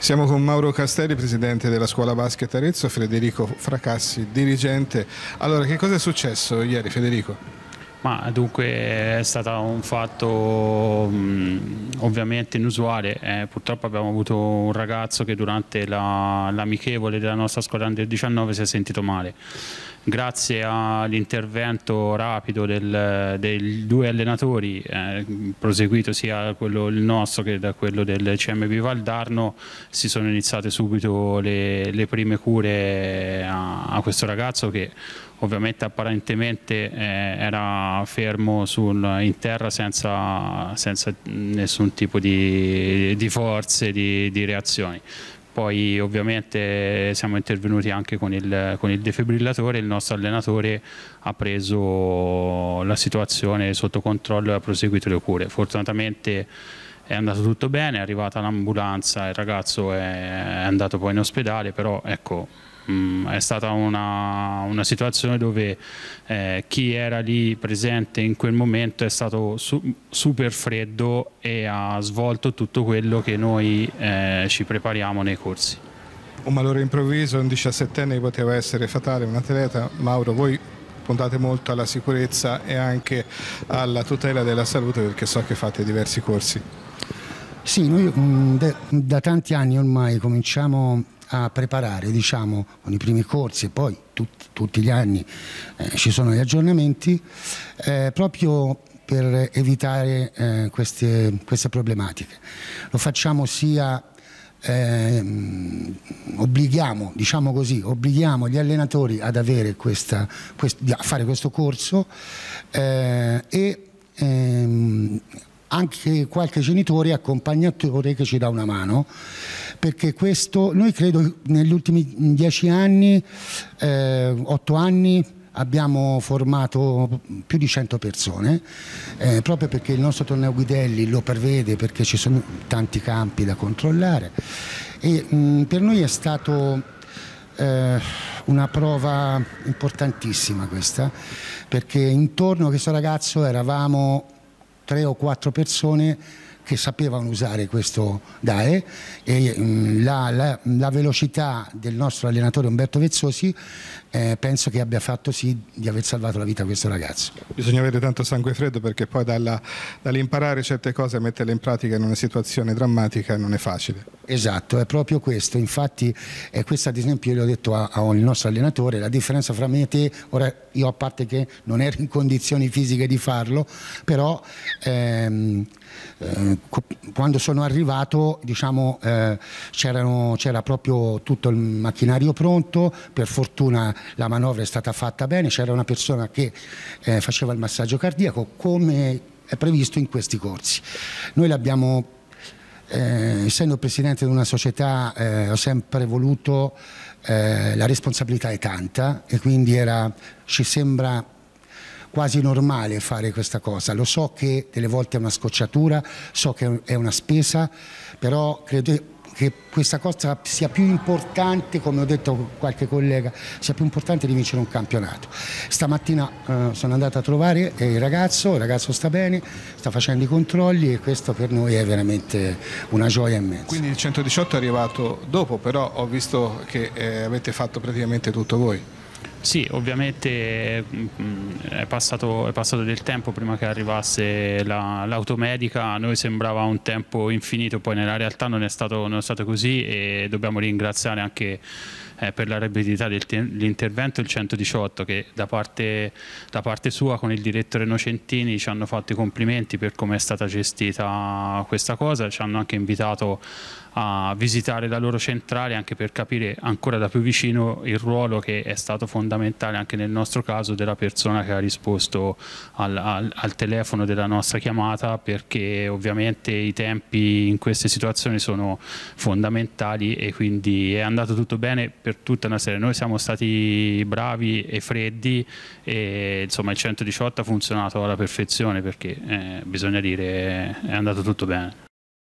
Siamo con Mauro Castelli, presidente della scuola basket Arezzo, Federico Fracassi, dirigente. Allora, che cosa è successo ieri Federico? Ma dunque è stato un fatto mh, ovviamente inusuale, eh, purtroppo abbiamo avuto un ragazzo che durante l'amichevole la, della nostra squadra del 19 si è sentito male. Grazie all'intervento rapido del, dei due allenatori, eh, proseguito sia quello il nostro che da quello del CMB Valdarno, si sono iniziate subito le, le prime cure a, a, questo ragazzo che ovviamente apparentemente eh, era fermo sul, in terra senza, senza, nessun tipo di, di forze, di, di reazioni poi ovviamente siamo intervenuti anche con il, con il defibrillatore, il nostro allenatore ha preso la situazione sotto controllo e ha proseguito le cure. Fortunatamente è andato tutto bene, è arrivata l'ambulanza, il ragazzo è andato poi in ospedale, però ecco, Mm, è stata una, una situazione dove eh, chi era lì presente in quel momento è stato su, super freddo e ha svolto tutto quello che noi eh, ci prepariamo nei corsi. Un malore improvviso, un 17enne poteva essere fatale, un atleta. Mauro, voi puntate molto alla sicurezza e anche alla tutela della salute perché so che fate diversi corsi. Sì, noi mh, mm, da tanti anni ormai cominciamo a preparare diciamo, con i primi corsi e poi tut, tutti gli anni eh, ci sono gli aggiornamenti eh, proprio per evitare eh, queste, queste, problematiche. Lo facciamo sia eh, obblighiamo, diciamo così, obblighiamo gli allenatori ad questa, quest, a fare questo corso eh, e ehm, anche qualche genitore accompagnatore che ci dà una mano perché questo noi credo negli ultimi dieci anni eh, otto anni abbiamo formato più di 100 persone eh, proprio perché il nostro torneo Guidelli lo prevede perché ci sono tanti campi da controllare. E mh, per noi è stato eh, una prova importantissima questa perché intorno a questo ragazzo eravamo tre o quattro persone che sapevano usare questo DAE e mh, mm, la, la, la, velocità del nostro allenatore Umberto Vezzosi eh, penso che abbia fatto sì di aver salvato la vita a questo ragazzo. Bisogna avere tanto sangue freddo perché poi dall'imparare certe cose e metterle in pratica in una situazione drammatica non è facile. Esatto, è proprio questo, infatti è questo ad esempio io ho detto al nostro allenatore, la differenza fra me e te, ora io a parte che non ero in condizioni fisiche di farlo, però ehm, eh, quando sono arrivato diciamo, eh, c'era proprio tutto il macchinario pronto, per fortuna la manovra è stata fatta bene, c'era una persona che eh, faceva il massaggio cardiaco come è previsto in questi corsi. Noi l'abbiamo, eh, essendo presidente di una società, eh, ho sempre voluto, eh, la responsabilità è tanta e quindi era, ci sembra quasi normale fare questa cosa. Lo so che delle volte è una scocciatura, so che è una spesa, però credo che questa cosa sia più importante, come ho detto qualche collega, sia più importante di vincere un campionato. Stamattina eh, sono andato a trovare il ragazzo, il ragazzo sta bene, sta facendo i controlli e questo per noi è veramente una gioia immensa. Quindi il 118 è arrivato dopo, però ho visto che eh, avete fatto praticamente tutto voi. Sì, ovviamente mm, è passato, è passato, del tempo prima che arrivasse l'automedica, la, a noi sembrava un tempo infinito, poi nella realtà non è stato, non è stato così e dobbiamo ringraziare anche eh, per la rapidità dell'intervento il 118 che da parte, da parte, sua con il direttore Nocentini ci hanno fatto i complimenti per come è stata gestita questa cosa, ci hanno anche invitato a visitare la loro centrale anche per capire ancora da più vicino il ruolo che è stato fondamentale anche nel nostro caso della persona che ha risposto al, al, al telefono della nostra chiamata perché ovviamente i tempi in queste situazioni sono fondamentali e quindi è andato tutto bene per tutta una serie. Noi siamo stati bravi e freddi e insomma il 118 ha funzionato alla perfezione perché eh, bisogna dire è andato tutto bene.